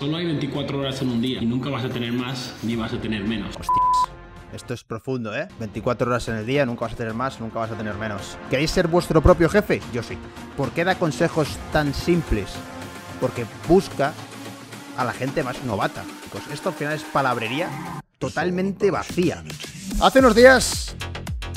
Solo hay 24 horas en un día y nunca vas a tener más ni vas a tener menos. Hostias. Esto es profundo, ¿eh? 24 horas en el día, nunca vas a tener más, nunca vas a tener menos. ¿Queréis ser vuestro propio jefe? Yo sí. ¿Por qué da consejos tan simples? Porque busca a la gente más novata. Pues esto al final es palabrería totalmente vacía. Hace unos días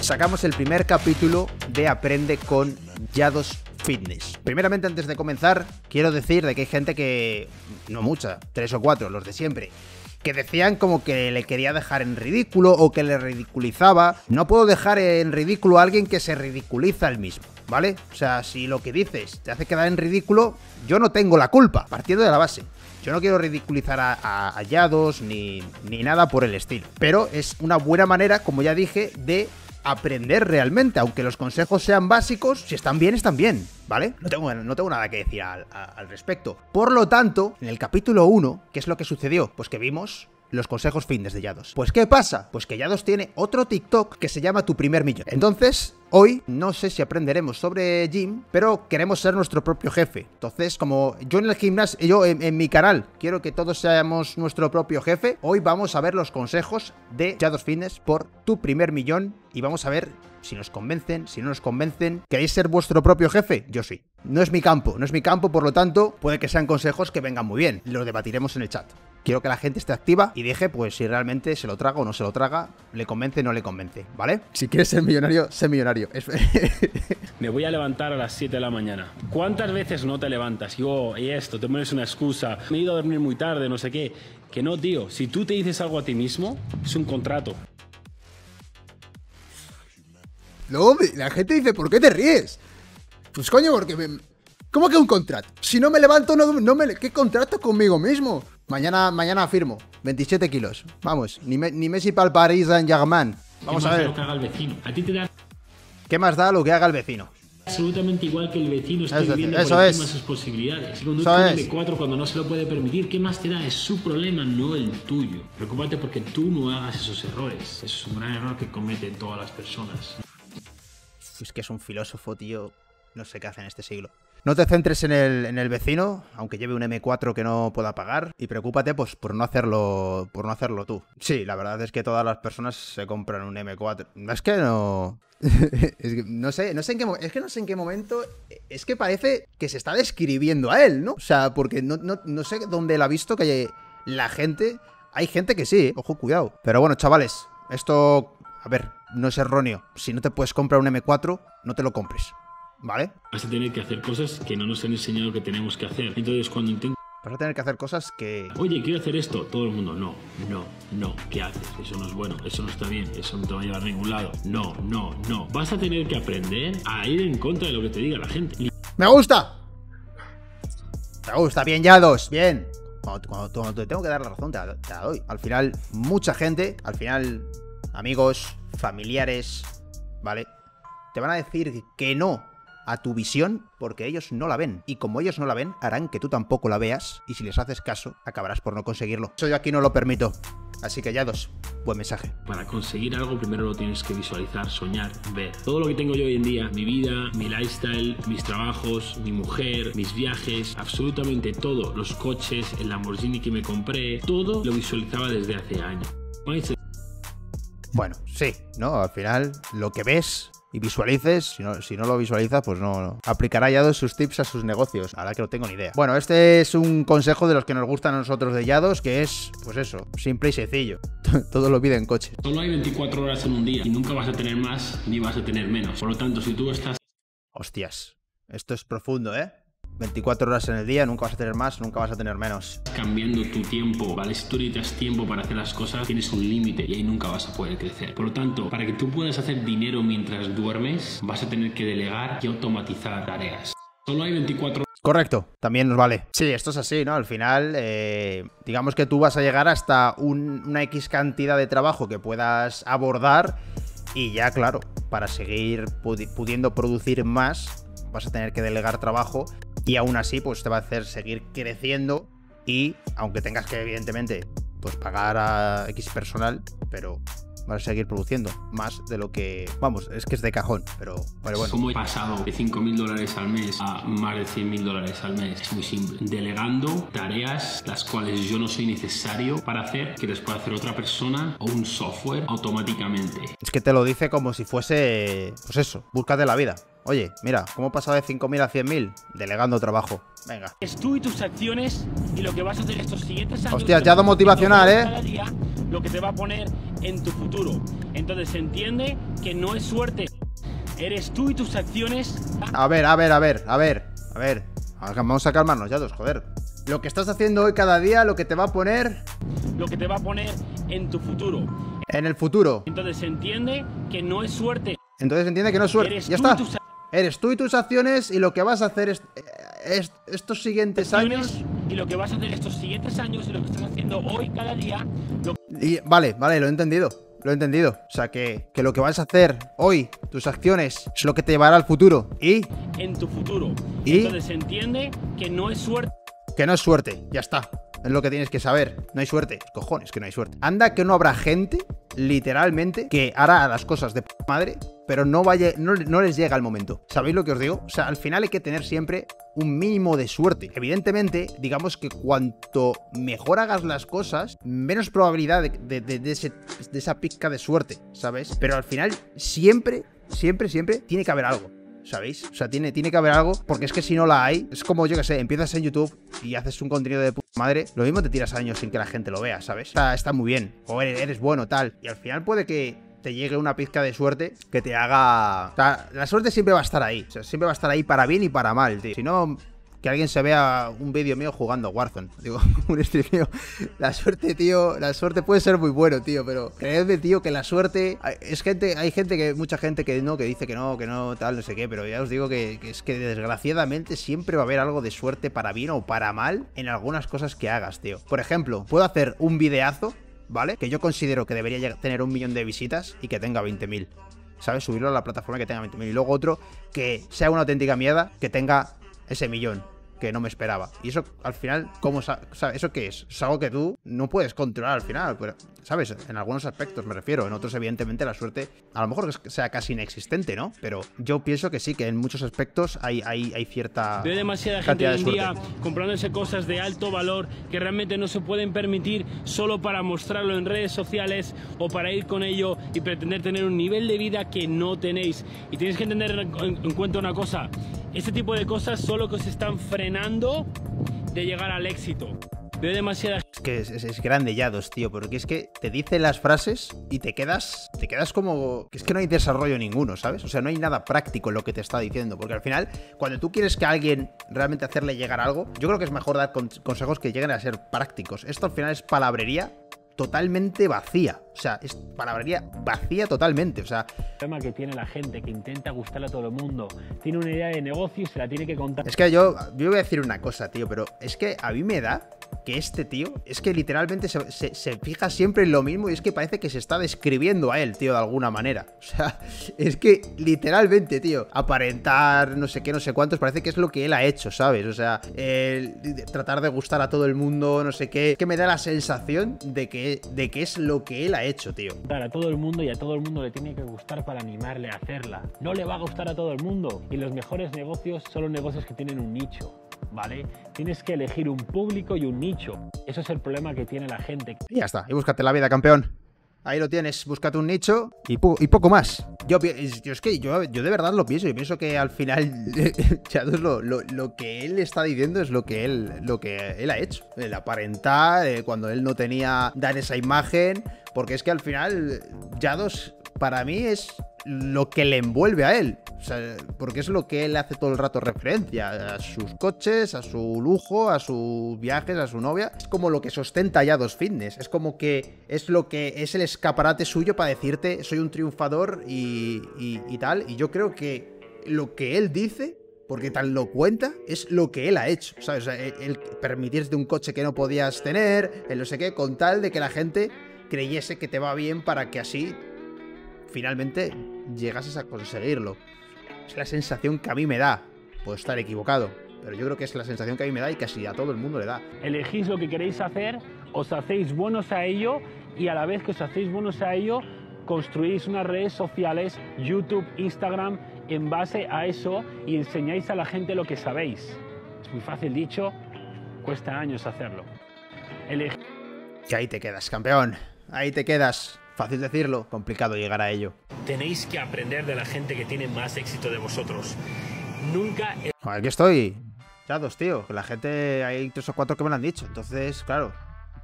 sacamos el primer capítulo de Aprende con Yados Fitness. Primeramente, antes de comenzar, quiero decir de que hay gente que, no mucha, tres o cuatro, los de siempre, que decían como que le quería dejar en ridículo o que le ridiculizaba. No puedo dejar en ridículo a alguien que se ridiculiza el mismo, ¿vale? O sea, si lo que dices te hace quedar en ridículo, yo no tengo la culpa, partiendo de la base. Yo no quiero ridiculizar a, a, a Yados ni, ni nada por el estilo. Pero es una buena manera, como ya dije, de aprender realmente, aunque los consejos sean básicos, si están bien, están bien, ¿vale? No tengo, no tengo nada que decir al, al respecto. Por lo tanto, en el capítulo 1, ¿qué es lo que sucedió? Pues que vimos los consejos fitness de Yados. Pues ¿qué pasa? Pues que Yados tiene otro TikTok que se llama Tu primer millón. Entonces, hoy no sé si aprenderemos sobre gym, pero queremos ser nuestro propio jefe. Entonces, como yo en el gimnasio, yo en, mi canal quiero que todos seamos nuestro propio jefe, hoy vamos a ver los consejos de Yados Fitness por Tu primer millón y vamos a ver si nos convencen, si no nos convencen. ¿Queréis ser vuestro propio jefe? Yo sí. No es mi campo, no es mi campo, por lo tanto, puede que sean consejos que vengan muy bien. Lo debatiremos en el chat. Quiero que la gente esté activa y deje, pues, si realmente se lo traga o no se lo traga, le convence o no le convence, ¿vale? Si quieres ser millonario, sé millonario. Es... Me voy a levantar a las 7 de la mañana. ¿Cuántas veces no te levantas? Y, oh, y esto, te pones una excusa. Me he ido a dormir muy tarde, no sé qué. Que no, tío. Si tú te dices algo a ti mismo, es un contrato. Luego la gente dice, ¿por qué te ríes? Pues coño, porque me... ¿Cómo que un contrato? Si no me levanto, no, no me... ¿Qué contrato conmigo mismo? Mañana, mañana firmo. 27 kilos. Vamos, ni, me, ni Messi para el Paris Saint-Germain. Vamos ¿Qué a da ver. lo que haga el vecino? A ti te da ¿Qué más da lo que haga el vecino? absolutamente igual que el vecino Eso- viviendo eso por es. encima de sus posibilidades. Un. M4 cuando no se lo puede permitir, ¿qué más te da? Es su problema, no el tuyo. Preocúpate porque tú no hagas esos errores. Eso es un gran error que cometen todas las personas. Es que es un filósofo, tío. No sé qué hace en este siglo. No te centres en el, en el vecino, aunque lleve un M4 que no pueda pagar, y preocúpate pues por no hacerlo por no hacerlo tú. Sí, la verdad es que todas las personas se compran un M4. No es que no es que no sé, no sé en qué es que no sé en qué momento es que parece que se está describiendo a él, ¿no? O sea, porque no, no, no sé dónde él ha visto que la gente hay gente que sí, ¿eh? ojo, cuidado. Pero bueno, chavales, esto a ver, no es erróneo. Si no te puedes comprar un M4, no te lo compres. ¿Vale? Vas a tener que hacer cosas que no nos han enseñado que tenemos que hacer. Entonces, cuando intentas, Vas a tener que hacer cosas que. oye, quiero hacer esto, todo el mundo, no, no, no, ¿qué haces? Eso no es bueno, eso no está bien, eso no te va a llevar a ningún lado. No, no, no. Vas a tener que aprender a ir en contra de lo que te diga la gente. ¡Me gusta! Me gusta, bien, ya dos, bien. Cuando, cuando- cuando te tengo que dar la razón, te la, te la doy. Al final, mucha gente, al final, amigos, familiares, ¿vale? Te van a decir que no a tu visión porque ellos no la ven. Y como ellos no la ven, harán que tú tampoco la veas. Y si les haces caso, acabarás por no conseguirlo. Eso yo aquí no lo permito. Así que ya dos, buen mensaje. Para conseguir algo primero lo tienes que visualizar, soñar, ver. Todo lo que tengo yo hoy en día, mi vida, mi lifestyle, mis trabajos, mi mujer, mis viajes, absolutamente todo, los coches, el Lamborghini que me compré, todo lo visualizaba desde hace años. Bueno, sí, ¿no? Al final, lo que ves y visualices, si no, si no lo visualizas, pues no, no. Aplicará ya todos sus tips a sus negocios. Ahora que no tengo ni idea. Bueno, este es un consejo de los que nos gustan a nosotros de Yados, que es, pues eso, simple y sencillo. Todo lo pide en coche. Solo hay 24 horas en un día y nunca vas a tener más ni vas a tener menos. Por lo tanto, si tú estás Hostias, esto es profundo, ¿eh? 24 horas en el día, nunca vas a tener más, nunca vas a tener menos. cambiando tu tiempo, ¿vale? Si tú necesitas tiempo para hacer las cosas, tienes un límite y ahí nunca vas a poder crecer. Por lo tanto, para que tú puedas hacer dinero mientras duermes, vas a tener que delegar y automatizar tareas. Solo hay 24 Correcto, también nos vale. Sí, esto es así, ¿no? Al final, eh, digamos que tú vas a llegar hasta un- una X cantidad de trabajo que puedas abordar y ya, claro, para seguir pudi- pudiendo producir más, vas a tener que delegar trabajo y aún así, pues te va a hacer seguir creciendo y, aunque tengas que, evidentemente, pues pagar a X personal, pero vas a seguir produciendo más de lo que, vamos, es que es de cajón, pero, pero bueno. ¿Cómo he pasado de 5.000 dólares al mes a más de 100.000 dólares al mes? Es muy simple. Delegando tareas las cuales yo no soy necesario para hacer, que les pueda hacer otra persona o un software automáticamente. Es que te lo dice como si fuese, pues eso, búscate la vida. Oye, mira, ¿cómo he pasado de 5.000 a 100.000? Delegando trabajo. Venga. Es tú y tus acciones y lo que vas a hacer estos siguientes años. Hostias, ya do motivacional, ¿eh? Cada día, lo que te va a poner en tu futuro. Entonces se entiende que no es suerte. Eres tú y tus acciones. A ver, a ver, a ver, a ver, a ver. Vamos a calmarnos ya dos, joder. Lo que estás haciendo hoy cada día, lo que te va a poner Lo que te va a poner en tu futuro. en el futuro. Entonces se entiende que no es suerte. Entonces entiende que no es suerte. Eres Ya tú y está. tus Eres tú y tus acciones y lo que vas a hacer es, es- estos siguientes años. y lo que vas a hacer estos siguientes años y lo que estás haciendo hoy cada día. Lo Y, vale, vale, lo he entendido. Lo he entendido. O sea, que, que lo que vas a hacer hoy, tus acciones, es lo que te llevará al futuro. Y en tu futuro. ¿Y? Entonces se entiende que no es suerte. que no es suerte. Ya está. Es lo que tienes que saber. No hay suerte. Cojones, que no hay suerte. Anda que no habrá gente, literalmente, que hará las cosas de madre, pero no, vaya, no, no les llega el momento. ¿Sabéis lo que os digo? O sea, al final hay que tener siempre un mínimo de suerte. Evidentemente, digamos que cuanto mejor hagas las cosas, menos probabilidad de, de- de- de ese- de esa pizca de suerte, ¿sabes? Pero al final, siempre, siempre, siempre, tiene que haber algo. ¿Sabéis? O sea, tiene, tiene que haber algo, porque es que si no la hay, es como yo que sé, empiezas en YouTube y haces un contenido de puta madre, lo mismo te tiras años sin que la gente lo vea, ¿sabes? Está, está muy bien, o eres, eres bueno, tal, y al final puede que te llegue una pizca de suerte que te haga... O sea, la suerte siempre va a estar ahí, o sea, siempre va a estar ahí para bien y para mal, tío. Si no, que alguien se vea un vídeo mío jugando Warzone. Digo, un stream mío. La suerte, tío, la suerte puede ser muy bueno, tío, pero creedme, tío, que la suerte. Es gente, hay gente que, mucha gente que no, que dice que no, que no, tal, no sé qué, pero ya os digo que, es que desgraciadamente siempre va a haber algo de suerte para bien o para mal en algunas cosas que hagas, tío. Por ejemplo, puedo hacer un videazo, ¿vale? Que yo considero que debería tener un millón de visitas y que tenga 20.000. ¿Sabes? Subirlo a la plataforma que tenga 20.000. Y luego otro que sea una auténtica mierda, que tenga ese millón que no me esperaba. Y eso, al final, ¿cómo sa- o sea, ¿Eso qué es? Es algo que tú no puedes controlar al final. Pero, ¿sabes? En algunos aspectos me refiero. En otros, evidentemente, la suerte a lo mejor sea casi inexistente, ¿no? Pero yo pienso que sí, que en muchos aspectos hay, hay, hay cierta. Veo demasiada gente cantidad hoy de en día comprándose cosas de alto valor que realmente no se pueden permitir solo para mostrarlo en redes sociales o para ir con ello y pretender tener un nivel de vida que no tenéis. Y tenéis que tener en, en cuenta una cosa, este tipo de cosas solo que os están frenando de llegar al éxito. Veo demasiada Es que es, es- grande Yados, tío, porque es que te dice las frases y te quedas, te quedas como es que no hay desarrollo ninguno, ¿sabes? O sea, no hay nada práctico en lo que te está diciendo, porque al final, cuando tú quieres que a alguien realmente hacerle llegar algo, yo creo que es mejor dar con- consejos que lleguen a ser prácticos. Esto al final es palabrería totalmente vacía, o sea, es palabrería vacía totalmente, o sea, problema que tiene la gente que intenta gustarle a todo el mundo. Tiene una idea de negocio y se la tiene que contar. Es que yo, yo voy a decir una cosa, tío, pero es que a mí me da que este tío es que literalmente se, se- se fija siempre en lo mismo y es que parece que se está describiendo a él, tío, de alguna manera. O sea, es que literalmente, tío, aparentar no sé qué, no sé cuántos, parece que es lo que él ha hecho, ¿sabes? O sea, el tratar de gustar a todo el mundo, no sé qué, que me da la sensación de que, de que es lo que él ha hecho, tío. a todo el mundo y a todo el mundo le tiene que gustar para animarle a hacerla. No le va a gustar a todo el mundo y los mejores negocios son los negocios que tienen un nicho. ¿Vale? Tienes que elegir un público y un nicho. Eso es el problema que tiene la gente. Y ya está, y búscate la vida, campeón. Ahí lo tienes, búscate un nicho y, poco más. Yo, es- que yo, de verdad lo pienso, yo pienso que al final Shadows lo, lo- lo que él está diciendo es lo que él, lo que él ha hecho. El aparentar, eh, cuando él no tenía dar esa imagen, porque es que al final Yados para mí es lo que le envuelve a él. O sea, porque es lo que él hace todo el rato referencia. A sus coches, a su lujo, a sus viajes, a su novia. Es como lo que sostenta ya dos fitness. Es como que es lo que es el escaparate suyo para decirte soy un triunfador y, y- tal. Y yo creo que lo que él dice porque tal lo cuenta, es lo que él ha hecho, ¿sabes? El permitirte un coche que no podías tener, el no sé qué, con tal de que la gente creyese que te va bien para que así finalmente llegases a conseguirlo. Es la sensación que a mí me da. Puedo estar equivocado, pero yo creo que es la sensación que a mí me da y casi a todo el mundo le da. Elegís lo que queréis hacer, os hacéis buenos a ello y a la vez que os hacéis buenos a ello, construís unas redes sociales, YouTube, Instagram, en base a eso y enseñáis a la gente lo que sabéis. Es muy fácil dicho, cuesta años hacerlo. Eleg y ahí te quedas, campeón. Ahí te quedas. Fácil decirlo, complicado llegar a ello. Tenéis que aprender de la gente que tiene más éxito de vosotros. Nunca... Aquí estoy. Ya dos, tío. La gente, hay tres o cuatro que me lo han dicho. Entonces, claro,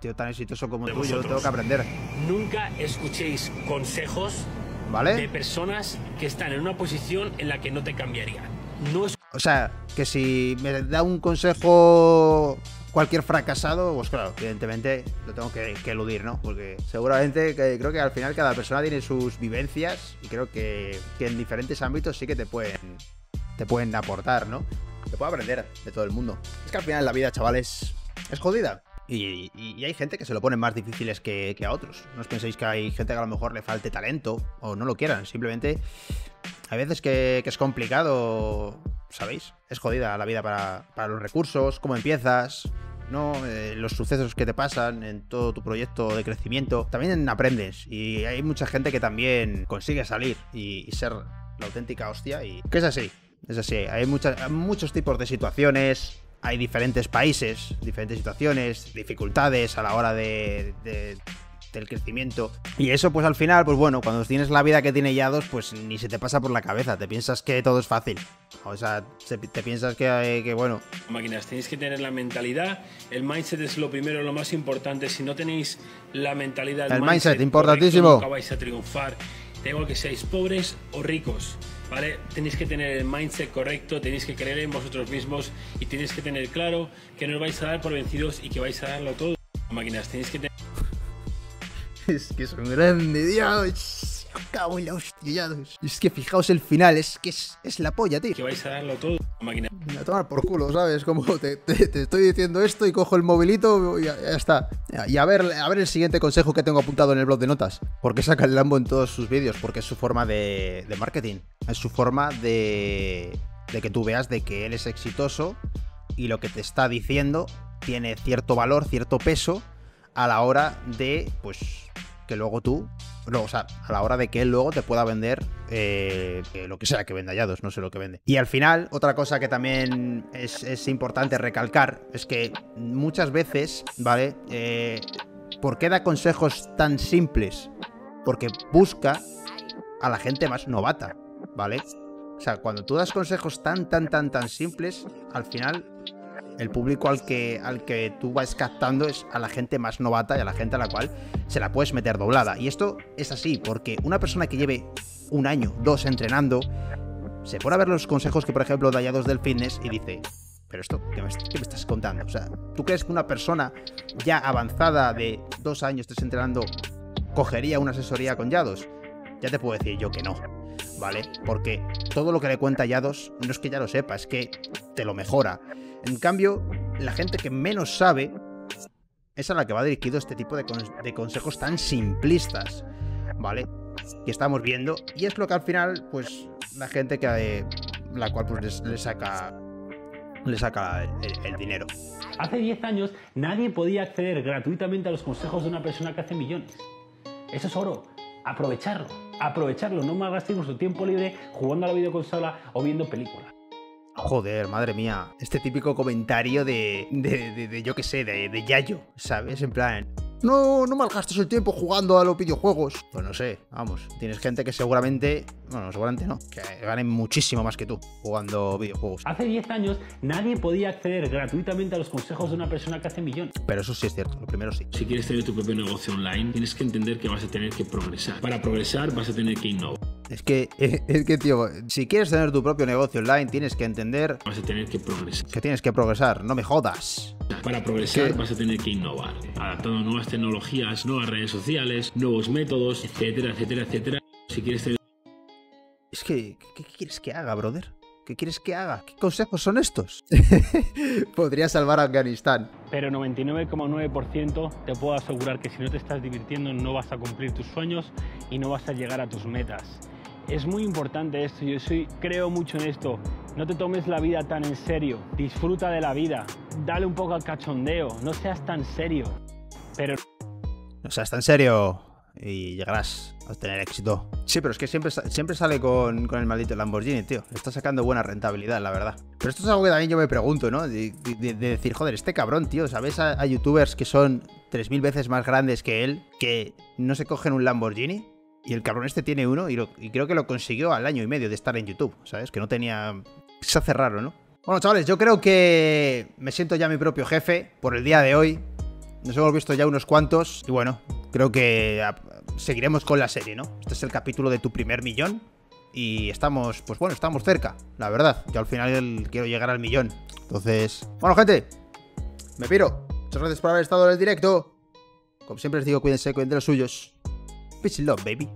tío tan exitoso como tú, yo tengo que aprender. Nunca escuchéis consejos ¿Vale? de personas que están en una posición en la que no te cambiaría. No es... O sea, que si me da un consejo cualquier fracasado, pues claro, evidentemente lo tengo que, eludir, ¿no? Porque seguramente creo que al final cada persona tiene sus vivencias y creo que, que en diferentes ámbitos sí que te pueden, te pueden aportar, ¿no? Te puede aprender de todo el mundo. Es que al final la vida, chavales, es jodida. Y, hay gente que se lo pone más difíciles que, a otros. No os penséis que hay gente que a lo mejor le falte talento o no lo quieran. Simplemente hay veces que, es complicado, ¿sabéis? Es jodida la vida para, los recursos, cómo empiezas, ¿no? Eh, los sucesos que te pasan en todo tu proyecto de crecimiento. También aprendes y hay mucha gente que también consigue salir y, ser la auténtica hostia y que es así. Es así, hay muchos tipos de situaciones, hay diferentes países, diferentes situaciones, dificultades a la hora de, del crecimiento. Y eso, pues al final, pues bueno, cuando tienes la vida que tiene Yados, pues ni se te pasa por la cabeza. Te piensas que todo es fácil. O sea, te piensas que, que, bueno. Máquinas, tenéis que tener la mentalidad. El mindset es lo primero, lo más importante. Si no tenéis la mentalidad, el, mindset, importantísimo. nunca vais a triunfar. Tengo que seáis pobres o ricos. ¿vale? Tenéis que tener el mindset correcto, tenéis que creer en vosotros mismos y tenéis que tener claro que no os vais a dar por vencidos y que vais a darlo todo. Máquinas, tenéis que tener... es que son grandes, Dios. Cago en la hostia, Es que fijaos el final, es que es, es la polla, tío. Que vais a darlo todo, máquina. A tomar por culo, ¿sabes? Como te, te, estoy diciendo esto y cojo el movilito y ya, está. Y a ver, a ver el siguiente consejo que tengo apuntado en el blog de notas. ¿Por qué saca el Lambo en todos sus vídeos? Porque es su forma de, de marketing. Es su forma de, de que tú veas de que él es exitoso y lo que te está diciendo tiene cierto valor, cierto peso a la hora de, pues, que luego tú, o sea, a la hora de que él luego te pueda vender eh, lo que sea que venda Yados, no sé lo que vende. Y al final, otra cosa que también es, importante recalcar es que muchas veces, ¿vale? Eh, ¿Por qué da consejos tan simples? Porque busca a la gente más novata, ¿vale? O sea, cuando tú das consejos tan, tan, tan, tan simples, al final el público al que, al que tú vas captando es a la gente más novata y a la gente a la cual se la puedes meter doblada. Y esto es así, porque una persona que lleve un año, dos entrenando, se pone a ver los consejos que, por ejemplo, da dos del fitness y dice, pero esto, ¿qué me, ¿qué me, estás contando? O sea, ¿tú crees que una persona ya avanzada de dos años, tres entrenando, cogería una asesoría con Yados? Ya te puedo decir yo que no, ¿vale? Porque todo lo que le cuenta Yados no es que ya lo sepa, es que te lo mejora. En cambio, la gente que menos sabe es a la que va dirigido este tipo de, consejos tan simplistas, ¿vale? Que estamos viendo. Y es lo que al final, pues, la gente que la cual pues le saca le saca el, dinero. Hace 10 años nadie podía acceder gratuitamente a los consejos de una persona que hace millones. Eso es oro. Aprovecharlo. Aprovecharlo. No malgastéis vuestro tiempo libre jugando a la videoconsola o viendo películas. Joder, madre mía. Este típico comentario de, de, de, yo qué sé, de, de Yayo, ¿sabes? En plan, no, no malgastes el tiempo jugando a los videojuegos. Pues no sé, vamos, tienes gente que seguramente, bueno, seguramente no, que ganen muchísimo más que tú jugando videojuegos. Hace 10 años nadie podía acceder gratuitamente a los consejos de una persona que hace millones. Pero eso sí es cierto, lo primero sí. Si quieres tener tu propio negocio online, tienes que entender que vas a tener que progresar. Para progresar vas a tener que innovar. Es que, es que, tío, si quieres tener tu propio negocio online, tienes que entender... Vas a tener que progresar. Que tienes que progresar, no me jodas. Para progresar vas a tener que innovar, adaptando nuevas tecnologías, nuevas redes sociales, nuevos métodos, etcétera, etcétera, etcétera. Si quieres tener... Es que, ¿qué quieres que haga, brother? ¿Qué quieres que haga? ¿Qué consejos son estos? Podría salvar a Afganistán. Pero 99,9% te puedo asegurar que si no te estás divirtiendo no vas a cumplir tus sueños y no vas a llegar a tus metas. Es muy importante esto, yo soy, creo mucho en esto. No te tomes la vida tan en serio, disfruta de la vida, dale un poco al cachondeo, no seas tan serio. Pero... No seas tan serio y llegarás a tener éxito. Sí, pero es que siempre, siempre sale con, con el maldito Lamborghini, tío. Le está sacando buena rentabilidad, la verdad. Pero esto es algo que también yo me pregunto, ¿no? De, decir, joder, este cabrón, tío, ¿sabes? A, a youtubers que son 3.000 veces más grandes que él, que no se cogen un Lamborghini. Y el cabrón este tiene uno y, y creo que lo consiguió al año y medio de estar en YouTube, ¿sabes? Que no tenía... Se hace raro, ¿no? Bueno, chavales, yo creo que me siento ya mi propio jefe por el día de hoy. Nos hemos visto ya unos cuantos y bueno, creo que seguiremos con la serie, ¿no? Este es el capítulo de tu primer millón y estamos, pues bueno, estamos cerca, la verdad. Yo al final quiero llegar al millón. Entonces, bueno, gente, me piro. Muchas gracias por haber estado en el directo. Como siempre les digo, cuídense, cuiden de los suyos. Bitch love, baby.